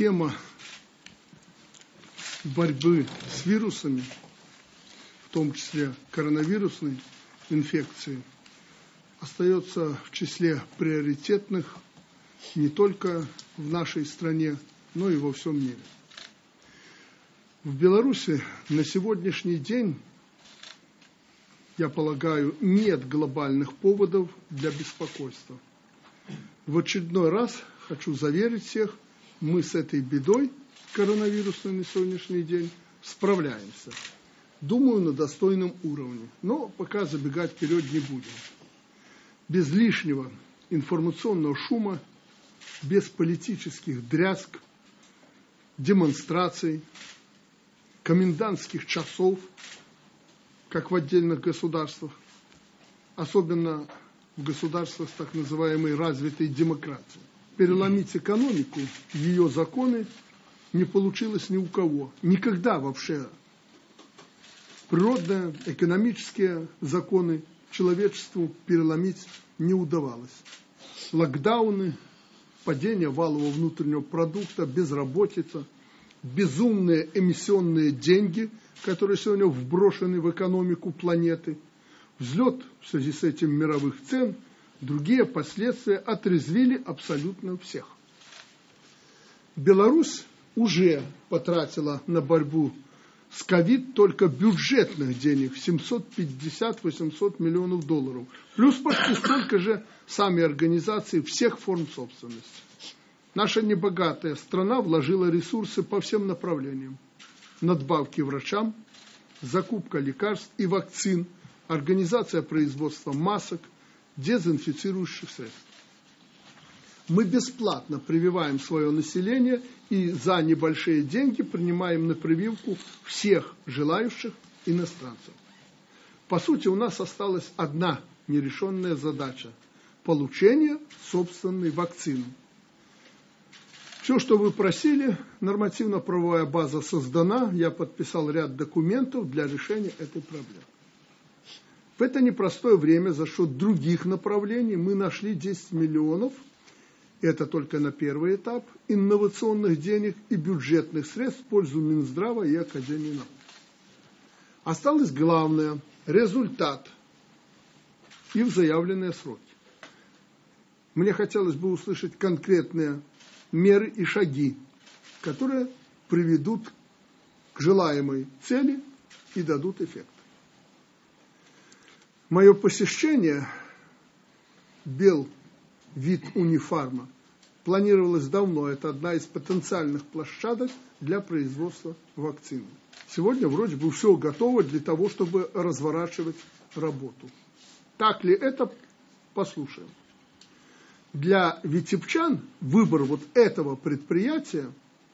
тема борьбы с вирусами, в том числе коронавирусной инфекции, остается в числе приоритетных не только в нашей стране, но и во всем мире. В Беларуси на сегодняшний день, я полагаю, нет глобальных поводов для беспокойства. В очередной раз хочу заверить всех, мы с этой бедой коронавирусной на сегодняшний день справляемся. Думаю, на достойном уровне. Но пока забегать вперед не будем. Без лишнего информационного шума, без политических дрязг, демонстраций, комендантских часов, как в отдельных государствах, особенно в государствах с так называемой развитой демократией. Переломить экономику, ее законы не получилось ни у кого. Никогда вообще природные, экономические законы человечеству переломить не удавалось. Локдауны, падение валового внутреннего продукта, безработица – безумные эмиссионные деньги, которые сегодня вброшены в экономику планеты, взлет в связи с этим мировых цен, другие последствия отрезвили абсолютно всех. Беларусь уже потратила на борьбу с ковид только бюджетных денег 750-800 миллионов долларов. Плюс почти столько же сами организации всех форм собственности. Наша небогатая страна вложила ресурсы по всем направлениям. Надбавки врачам, закупка лекарств и вакцин, организация производства масок, дезинфицирующих средств. Мы бесплатно прививаем свое население и за небольшие деньги принимаем на прививку всех желающих иностранцев. По сути, у нас осталась одна нерешенная задача – получение собственной вакцины. Все, что вы просили, нормативно-правовая база создана, я подписал ряд документов для решения этой проблемы. В это непростое время за счет других направлений мы нашли 10 миллионов, это только на первый этап, инновационных денег и бюджетных средств в пользу Минздрава и Академии наук. Осталось главное – результат и в заявленные сроки. Мне хотелось бы услышать конкретные меры и шаги, которые приведут к желаемой цели и дадут эффект. Мое посещение Бел вид унифарма планировалось давно. Это одна из потенциальных площадок для производства вакцины. Сегодня вроде бы все готово для того, чтобы разворачивать работу. Так ли это? Послушаем для витебчан выбор вот этого предприятия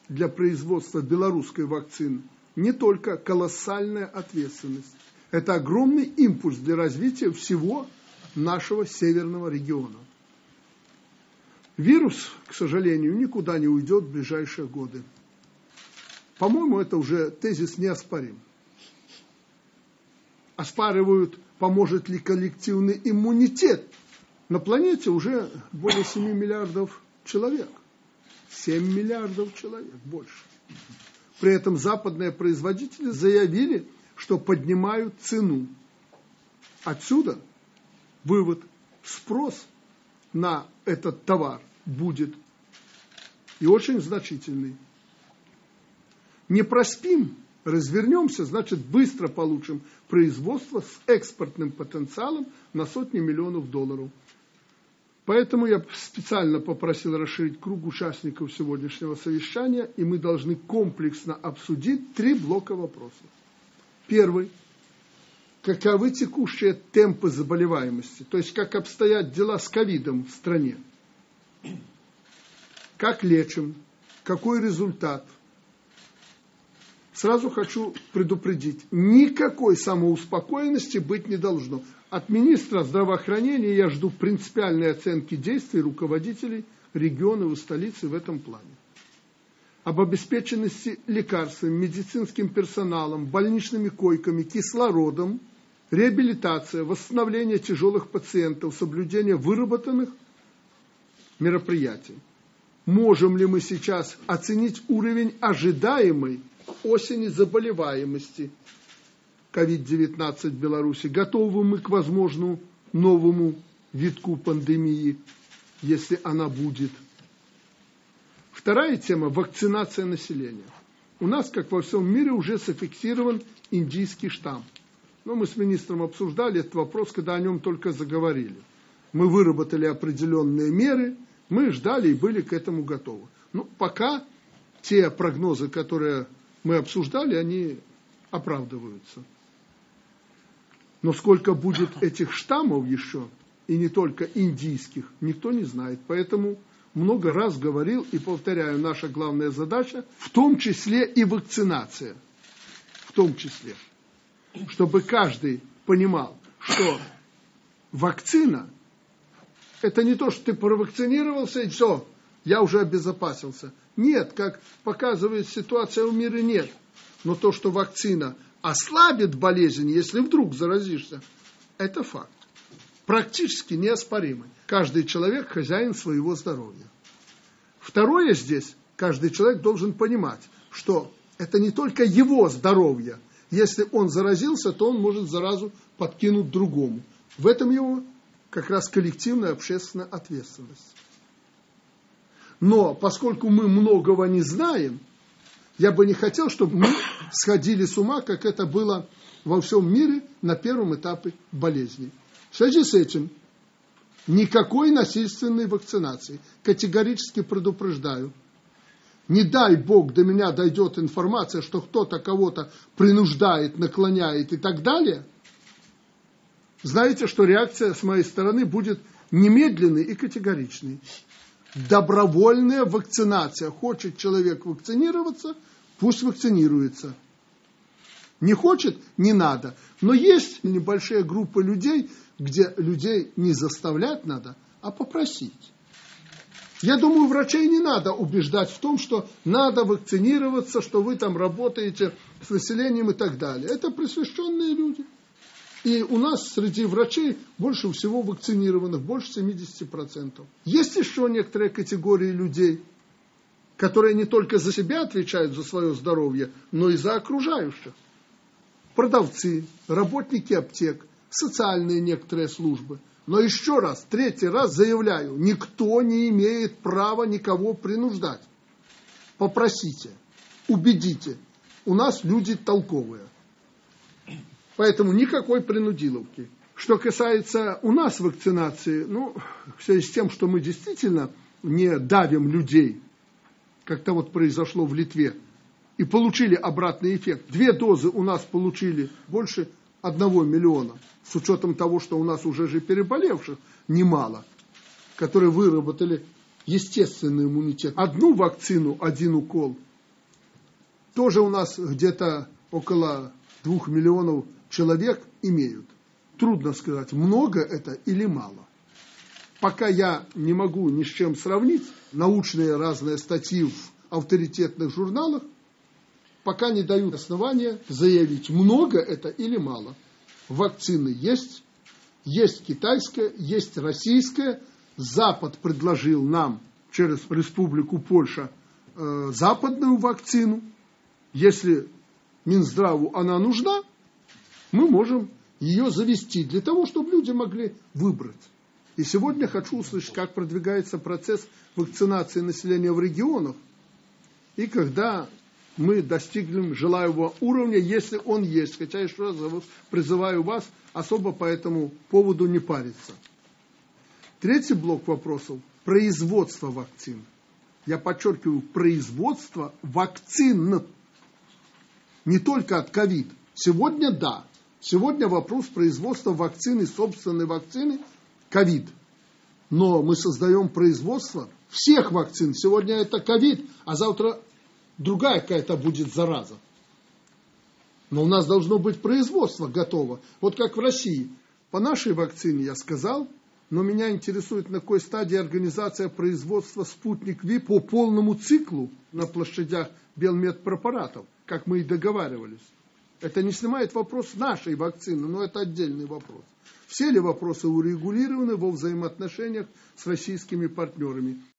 для производства белорусской вакцины не только колоссальная ответственность, это огромный импульс для развития всего нашего северного региона. Вирус, к сожалению, никуда не уйдет в ближайшие годы. По-моему, это уже тезис неоспорим. Оспаривают, поможет ли коллективный иммунитет на планете уже более 7 миллиардов человек. 7 миллиардов человек, больше. При этом западные производители заявили, что поднимают цену. Отсюда вывод, спрос на этот товар будет и очень значительный. Не проспим, развернемся, значит быстро получим производство с экспортным потенциалом на сотни миллионов долларов. Поэтому я специально попросил расширить круг участников сегодняшнего совещания, и мы должны комплексно обсудить три блока вопросов. Первый. Каковы текущие темпы заболеваемости? То есть, как обстоят дела с ковидом в стране? Как лечим? Какой результат? Сразу хочу предупредить, никакой самоуспокоенности быть не должно. От министра здравоохранения я жду принципиальной оценки действий руководителей регионов и столицы в этом плане. Об обеспеченности лекарствами, медицинским персоналом, больничными койками, кислородом, реабилитация, восстановление тяжелых пациентов, соблюдение выработанных мероприятий. можем ли мы сейчас оценить уровень ожидаемой осени заболеваемости COVID-19 в Беларуси, готовы мы к возможному новому витку пандемии, если она будет. Вторая тема – вакцинация населения. У нас, как во всем мире, уже зафиксирован индийский штамм. Но мы с министром обсуждали этот вопрос, когда о нем только заговорили. Мы выработали определенные меры, мы ждали и были к этому готовы. Но пока те прогнозы, которые мы обсуждали, они оправдываются. Но сколько будет этих штаммов еще, и не только индийских, никто не знает. Поэтому много раз говорил и повторяю, наша главная задача, в том числе и вакцинация. В том числе. Чтобы каждый понимал, что вакцина – это не то, что ты провакцинировался и все, я уже обезопасился. Нет, как показывает ситуация в мире, нет. Но то, что вакцина ослабит болезнь, если вдруг заразишься, это факт. Практически неоспоримый. Каждый человек хозяин своего здоровья. Второе здесь, каждый человек должен понимать, что это не только его здоровье. Если он заразился, то он может заразу подкинуть другому. В этом его как раз коллективная общественная ответственность. Но поскольку мы многого не знаем, я бы не хотел, чтобы мы сходили с ума, как это было во всем мире на первом этапе болезни. В связи с этим никакой насильственной вакцинации. Категорически предупреждаю. Не дай Бог до меня дойдет информация, что кто-то кого-то принуждает, наклоняет и так далее. Знаете, что реакция с моей стороны будет немедленной и категоричной добровольная вакцинация. Хочет человек вакцинироваться, пусть вакцинируется. Не хочет, не надо. Но есть небольшая группа людей, где людей не заставлять надо, а попросить. Я думаю, врачей не надо убеждать в том, что надо вакцинироваться, что вы там работаете с населением и так далее. Это просвещенные люди. И у нас среди врачей больше всего вакцинированных, больше 70%. Есть еще некоторые категории людей, которые не только за себя отвечают за свое здоровье, но и за окружающих. Продавцы, работники аптек, социальные некоторые службы. Но еще раз, третий раз заявляю, никто не имеет права никого принуждать. Попросите, убедите. У нас люди толковые. Поэтому никакой принудиловки. Что касается у нас вакцинации, ну, в связи с тем, что мы действительно не давим людей, как-то вот произошло в Литве, и получили обратный эффект. Две дозы у нас получили больше одного миллиона, с учетом того, что у нас уже же переболевших немало, которые выработали естественный иммунитет. Одну вакцину, один укол, тоже у нас где-то около двух миллионов человек имеют. Трудно сказать, много это или мало. Пока я не могу ни с чем сравнить, научные разные статьи в авторитетных журналах, пока не дают основания заявить, много это или мало. Вакцины есть, есть китайская, есть российская. Запад предложил нам через Республику Польша э, западную вакцину. Если Минздраву она нужна, мы можем ее завести для того, чтобы люди могли выбрать. И сегодня хочу услышать, как продвигается процесс вакцинации населения в регионах. И когда мы достигнем желаемого уровня, если он есть. Хотя еще раз призываю вас особо по этому поводу не париться. Третий блок вопросов – производство вакцин. Я подчеркиваю, производство вакцин. Не только от ковид. Сегодня да, Сегодня вопрос производства вакцины, собственной вакцины, ковид. Но мы создаем производство всех вакцин. Сегодня это ковид, а завтра другая какая-то будет зараза. Но у нас должно быть производство готово. Вот как в России. По нашей вакцине я сказал, но меня интересует, на какой стадии организация производства «Спутник Ви» по полному циклу на площадях Белмедпрепаратов, как мы и договаривались. Это не снимает вопрос нашей вакцины, но это отдельный вопрос. Все ли вопросы урегулированы во взаимоотношениях с российскими партнерами?